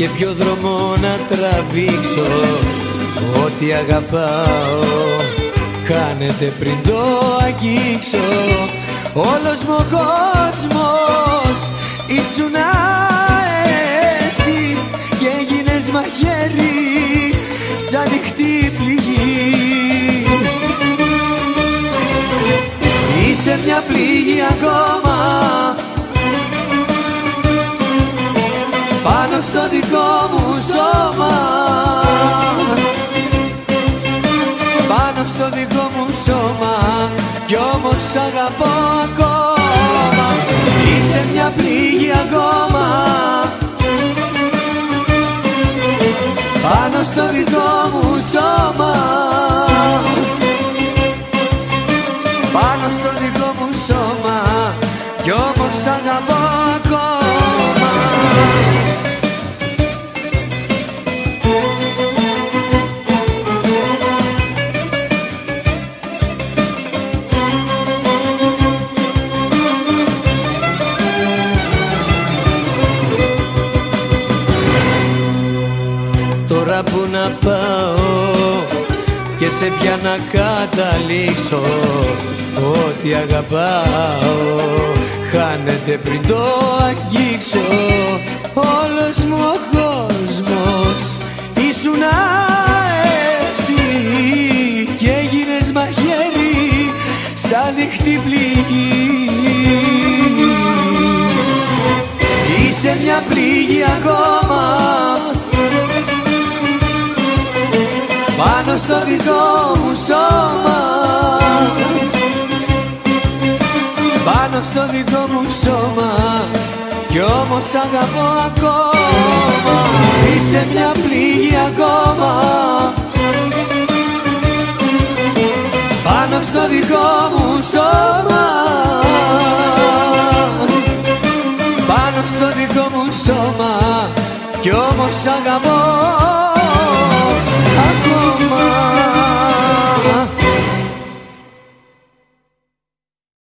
και ποιο δρόμο να τραβήξω. Ό,τι αγαπάω χάνεται πριν το αγγίξω. Όλος μου ο κόσμος ήσουν εσύ και έγινες μαχαίρι σαν νυχτή πληγή. Είσαι μια πληγή ακόμα στο δικό μου σώμα. Πάνω στο δικό μου σώμα κι όμως αγαπώ ακόμα. Είσαι μια πληγή ακόμα. Πάνω στο δικό μου σώμα. Πάνω στο δικό μου σώμα κι όμως αγαπώ ακόμα Τώρα που να πάω και σε ποια να καταλήξω Ό,τι αγαπάω χάνεται πριν το αγγίξω. Όλος μου ο κόσμος ήσουν εσύ και έγινες μαχαίρι σαν νυχτή πληγή. Είσαι μια πληγή ακόμα πάνω στο δικό μου σώμα. Πάνω στο δικό μου σώμα. Κι όμως αγαπώ ακόμα. Είσαι μια πληγή ακόμα. Πάνω στο δικό μου σώμα. Πάνω στο δικό μου σώμα. Κι όμως αγαπώ ακόμα